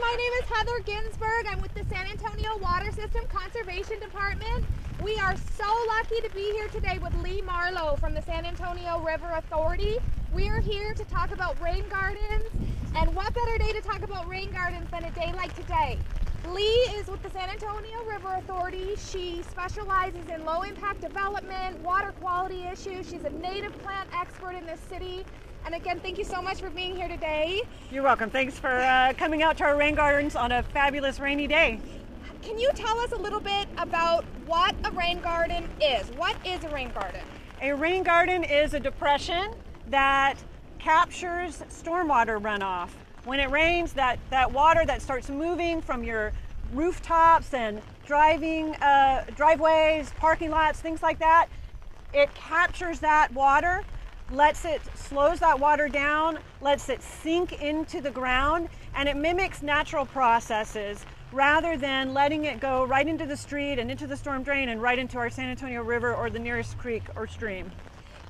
My name is Heather Ginsburg. I'm with the San Antonio Water System Conservation Department. We are so lucky to be here today with Lee Marlowe from the San Antonio River Authority. We are here to talk about rain gardens, and what better day to talk about rain gardens than a day like today? Lee is with the San Antonio River Authority. She specializes in low impact development, water quality issues. She's a native plant expert in this city. And again, thank you so much for being here today. You're welcome. Thanks for uh, coming out to our rain gardens on a fabulous rainy day. Can you tell us a little bit about what a rain garden is? What is a rain garden? A rain garden is a depression that captures stormwater runoff. When it rains, that, that water that starts moving from your rooftops and driving uh, driveways, parking lots, things like that, it captures that water, lets it slows that water down, lets it sink into the ground, and it mimics natural processes rather than letting it go right into the street and into the storm drain and right into our San Antonio River or the nearest creek or stream.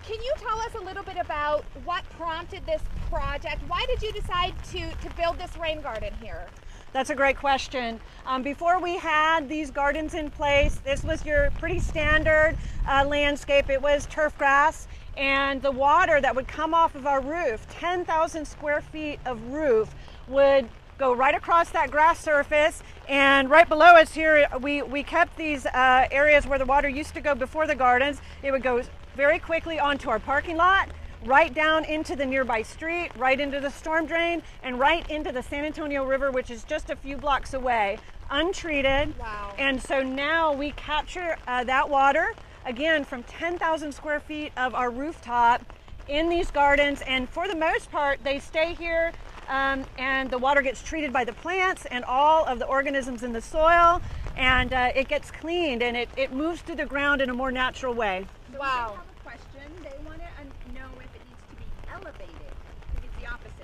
Can you tell us a little bit about what prompted this project? Why did you decide to, to build this rain garden here? That's a great question. Um, before we had these gardens in place, this was your pretty standard uh, landscape. It was turf grass and the water that would come off of our roof, 10,000 square feet of roof, would go right across that grass surface and right below us here we, we kept these uh, areas where the water used to go before the gardens. It would go very quickly onto our parking lot, right down into the nearby street, right into the storm drain, and right into the San Antonio River, which is just a few blocks away, untreated. Wow. And so now we capture uh, that water, again, from 10,000 square feet of our rooftop in these gardens. And for the most part, they stay here um, and the water gets treated by the plants and all of the organisms in the soil and uh, it gets cleaned and it, it moves through the ground in a more natural way. Wow. they have a question. They want to know if it needs to be elevated. I think it's the opposite,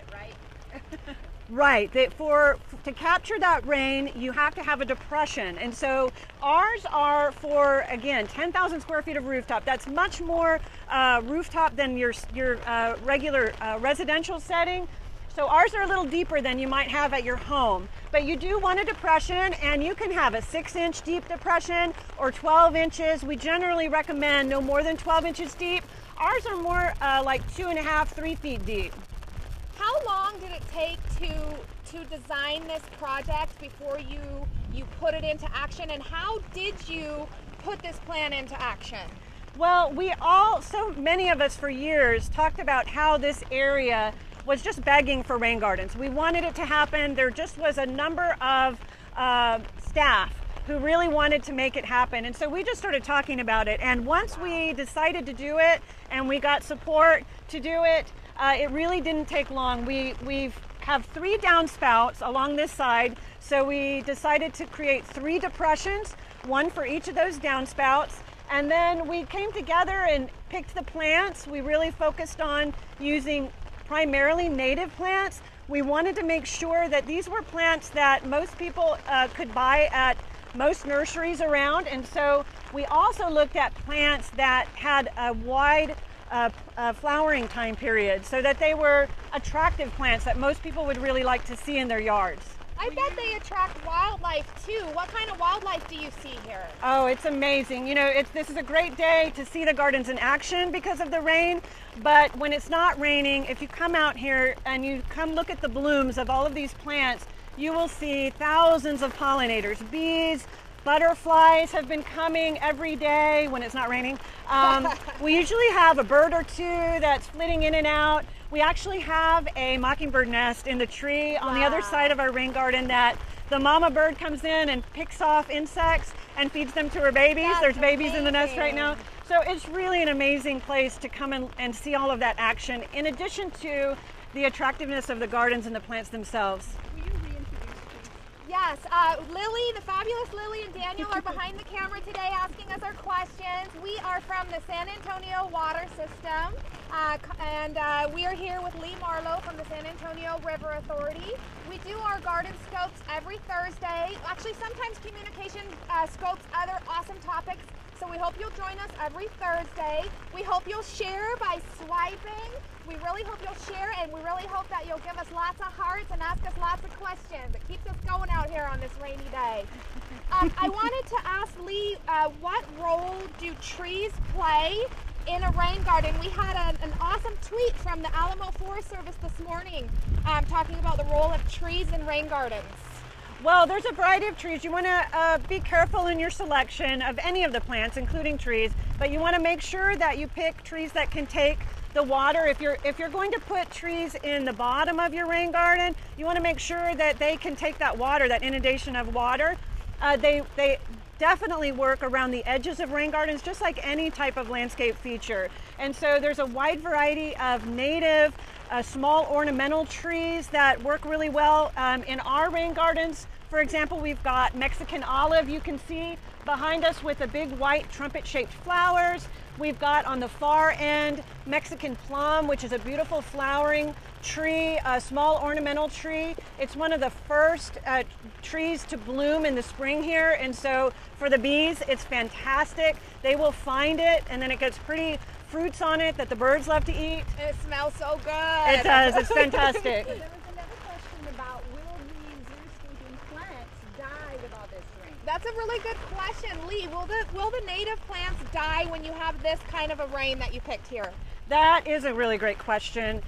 right? That for to capture that rain, you have to have a depression, and so ours are for again 10,000 square feet of rooftop. That's much more uh, rooftop than your your uh, regular uh, residential setting. So ours are a little deeper than you might have at your home. But you do want a depression, and you can have a six-inch deep depression or 12 inches. We generally recommend no more than 12 inches deep. Ours are more uh, like two and a half, three feet deep. Long did it take to to design this project before you you put it into action and how did you put this plan into action? Well, we all, so many of us for years talked about how this area was just begging for rain gardens. We wanted it to happen. There just was a number of uh, staff who really wanted to make it happen. And so we just started talking about it. And once we decided to do it and we got support to do it, uh, it really didn't take long. We we've have three downspouts along this side, so we decided to create three depressions, one for each of those downspouts. And then we came together and picked the plants. We really focused on using primarily native plants. We wanted to make sure that these were plants that most people uh, could buy at most nurseries around. And so we also looked at plants that had a wide uh, uh, flowering time period so that they were attractive plants that most people would really like to see in their yards. I bet they attract wildlife too. What kind of wildlife do you see here? Oh, it's amazing. You know, it's, this is a great day to see the gardens in action because of the rain. But when it's not raining, if you come out here and you come look at the blooms of all of these plants, you will see thousands of pollinators, bees, butterflies have been coming every day when it's not raining. Um, we usually have a bird or two that's flitting in and out. We actually have a mockingbird nest in the tree on the other side of our rain garden that the mama bird comes in and picks off insects and feeds them to her babies. That's There's babies in the nest right now. So it's really an amazing place to come and, and see all of that action, in addition to the attractiveness of the gardens and the plants themselves. Will you reintroduce please? Yes, uh, Lily, the fabulous Lily and Daniel are behind the camera today asking us our questions. We are from the San Antonio Water System, uh, and uh, we are here with Lee Marlowe from the San Antonio River Authority. We do our garden scopes every Thursday. Actually, sometimes communication uh, scopes other awesome topics so we hope you'll join us every Thursday. We hope you'll share by swiping. We really hope you'll share, and we really hope that you'll give us lots of hearts and ask us lots of questions. It keeps us going out here on this rainy day. Um, I wanted to ask Lee, uh, what role do trees play in a rain garden? We had an, an awesome tweet from the Alamo Forest Service this morning um, talking about the role of trees in rain gardens. Well, there's a variety of trees. You want to uh, be careful in your selection of any of the plants, including trees, but you want to make sure that you pick trees that can take the water. If you're if you're going to put trees in the bottom of your rain garden, you want to make sure that they can take that water, that inundation of water. Uh, they they definitely work around the edges of rain gardens, just like any type of landscape feature. And so there's a wide variety of native, uh, small ornamental trees that work really well um, in our rain gardens. For example, we've got Mexican olive you can see behind us with the big white trumpet shaped flowers. We've got on the far end Mexican plum, which is a beautiful flowering tree, a small ornamental tree. It's one of the first uh, trees to bloom in the spring here. And so for the bees, it's fantastic. They will find it and then it gets pretty fruits on it that the birds love to eat. It smells so good. It does, it's fantastic. There was another question about will these xeriscaping plants die with all this rain? That's a really good question, Lee. Will the will the native plants die when you have this kind of a rain that you picked here? That is a really great question.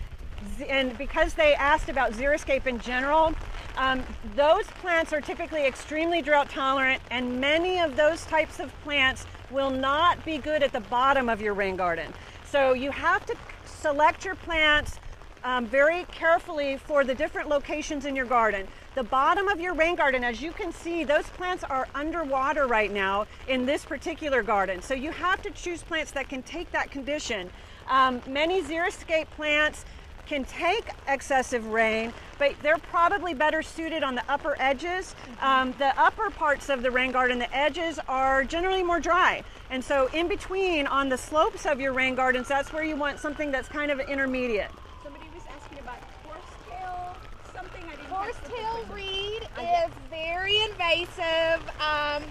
And because they asked about xeriscape in general, um, those plants are typically extremely drought tolerant, and many of those types of plants will not be good at the bottom of your rain garden. So you have to select your plants um, very carefully for the different locations in your garden. The bottom of your rain garden, as you can see, those plants are underwater right now in this particular garden. So you have to choose plants that can take that condition. Um, many xeriscape plants can take excessive rain, but they're probably better suited on the upper edges. Um, the upper parts of the rain garden, the edges are generally more dry. And so in between on the slopes of your rain gardens, that's where you want something that's kind of intermediate. Somebody was asking about horsetail, something I didn't catch the Horsetail reed is very invasive. Um,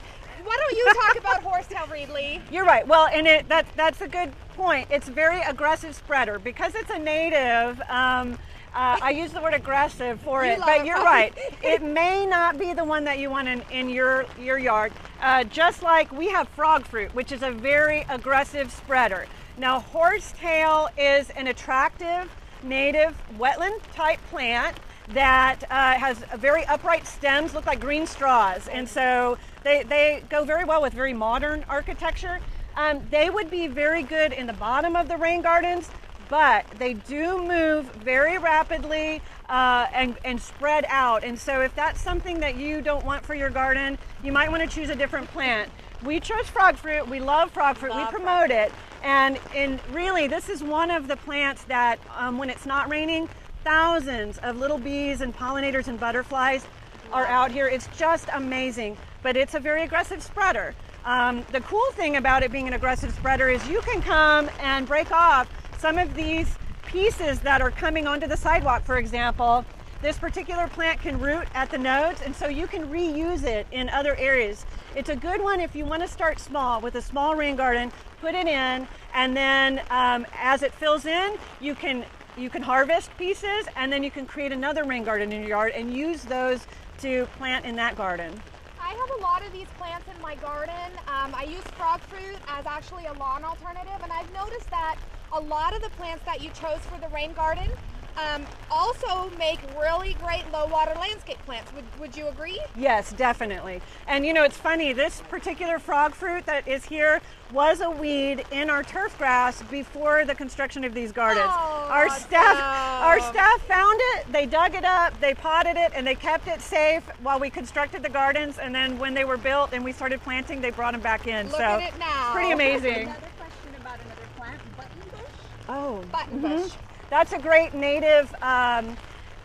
why don't you talk about horsetail reed, Lee? You're right. Well, and it that that's a good point. It's very aggressive spreader because it's a native. Um, uh, I use the word aggressive for it, love but you're right. It may not be the one that you want in, in your your yard. Uh, just like we have frog fruit, which is a very aggressive spreader. Now, horsetail is an attractive native wetland type plant that uh, has very upright stems, look like green straws, and so they, they go very well with very modern architecture. Um, they would be very good in the bottom of the rain gardens, but they do move very rapidly uh, and, and spread out. And so, if that's something that you don't want for your garden, you might want to choose a different plant. We chose frog fruit. We love frog fruit. Love we promote it. And, and really, this is one of the plants that, um, when it's not raining, thousands of little bees and pollinators and butterflies are out here. It's just amazing. But it's a very aggressive spreader. Um, the cool thing about it being an aggressive spreader is you can come and break off some of these pieces that are coming onto the sidewalk, for example. This particular plant can root at the nodes, and so you can reuse it in other areas. It's a good one if you want to start small with a small rain garden, put it in, and then um, as it fills in, you can you can harvest pieces, and then you can create another rain garden in your yard and use those to plant in that garden. I have a lot of these plants in my garden. Um, I use frog fruit as actually a lawn alternative, and I've noticed that a lot of the plants that you chose for the rain garden um, also make really great low water landscape plants. Would, would you agree? Yes, definitely. And you know, it's funny, this particular frog fruit that is here was a weed in our turf grass before the construction of these gardens. Oh, our staff our staff found it, they dug it up, they potted it, and they kept it safe while we constructed the gardens and then when they were built and we started planting, they brought them back in. Look so at it now. pretty amazing. Another question about another plant, buttonbush. oh. Button mhm. bush. That's a great native. Um,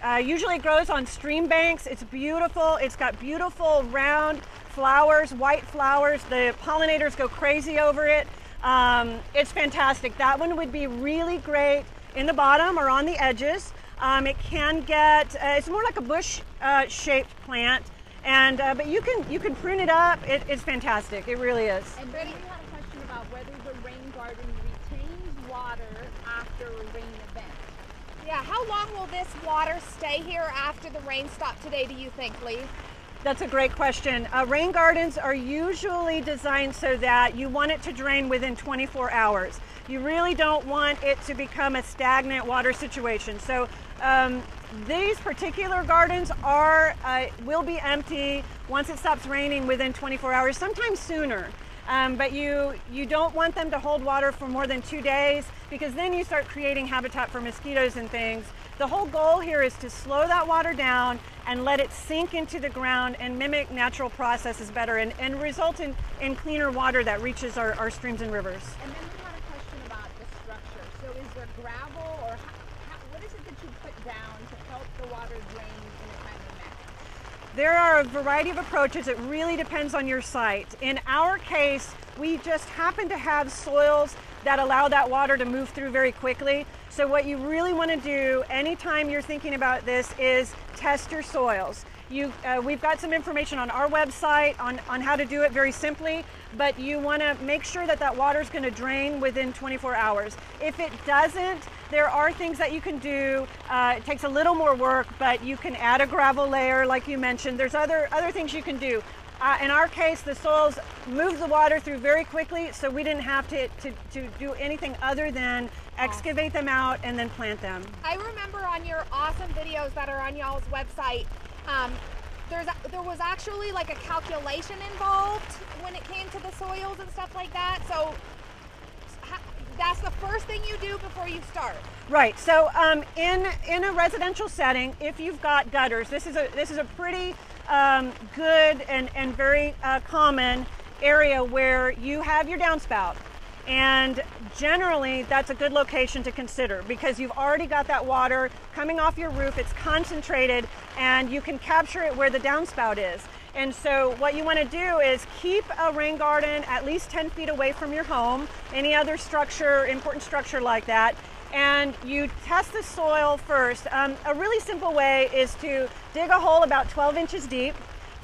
uh, usually grows on stream banks. It's beautiful. It's got beautiful round flowers, white flowers. The pollinators go crazy over it. Um, it's fantastic. That one would be really great in the bottom or on the edges. Um, it can get. Uh, it's more like a bush-shaped plant, and uh, but you can you can prune it up. It, it's fantastic. It really is. And then we had a question about whether the rain garden retains water after? Yeah, how long will this water stay here after the rain stop today, do you think, Lee? That's a great question. Uh, rain gardens are usually designed so that you want it to drain within 24 hours. You really don't want it to become a stagnant water situation. So um, these particular gardens are uh, will be empty once it stops raining within 24 hours, sometimes sooner. Um, but you you don't want them to hold water for more than two days because then you start creating habitat for mosquitoes and things. The whole goal here is to slow that water down and let it sink into the ground and mimic natural processes better and, and result in, in cleaner water that reaches our, our streams and rivers. And then we had a question about the structure. So is there gravel or how, what is it that you put down to help the water drain in a timely manner? There are a variety of approaches. It really depends on your site. In our case, we just happen to have soils that allow that water to move through very quickly. So what you really want to do anytime you're thinking about this is test your soils. You, uh, we've got some information on our website on, on how to do it very simply, but you want to make sure that that water is going to drain within 24 hours. If it doesn't, there are things that you can do. Uh, it takes a little more work, but you can add a gravel layer, like you mentioned. There's other other things you can do. Uh, in our case, the soils moved the water through very quickly, so we didn't have to, to, to do anything other than excavate them out and then plant them. I remember on your awesome videos that are on y'all's website, um, there's there was actually like a calculation involved when it came to the soils and stuff like that. So that's the first thing you do before you start. Right. So um, in in a residential setting, if you've got gutters, this is a this is a pretty um, good and and very uh, common area where you have your downspout. And generally, that's a good location to consider because you've already got that water coming off your roof. It's concentrated, and you can capture it where the downspout is. And so, what you want to do is keep a rain garden at least 10 feet away from your home, any other structure, important structure like that. And you test the soil first. Um, a really simple way is to dig a hole about 12 inches deep,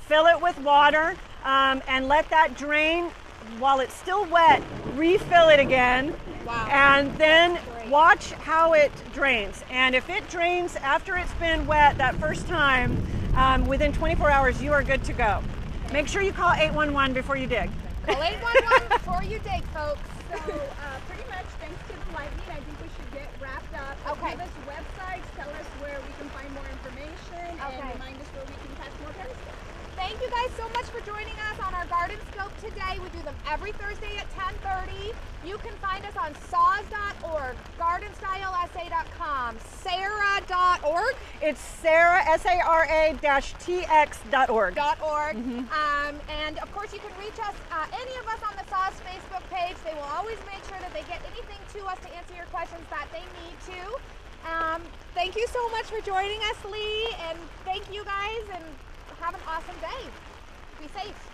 fill it with water, um, and let that drain while it's still wet, refill it again. Wow. And then watch how it drains. And if it drains after it's been wet that first time, um, within 24 hours, you are good to go. Make sure you call 811 before you dig. Call 811 before you dig, folks. So uh, pretty much thanks to the lightning, I think we should get wrapped up. Okay. Give us websites, tell us where we can find more information, Okay. and remind us where we can catch more periscopes. Thank you guys so much for joining us on our Garden Scope today. We do them every Thursday at 10:30. You can find us on saws.org, gardenstylesa.com, sarah.org. It's SARA, S A R A TX.org. dot org. Um, and of course, you can reach us, uh, any of us on the SAWS Facebook page. They will always make sure that they get anything to us to answer your questions that they need to. Um, thank you so much for joining us, Lee, and thank you guys, and have an awesome day. Be safe.